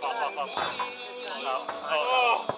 pass. Ja, ja.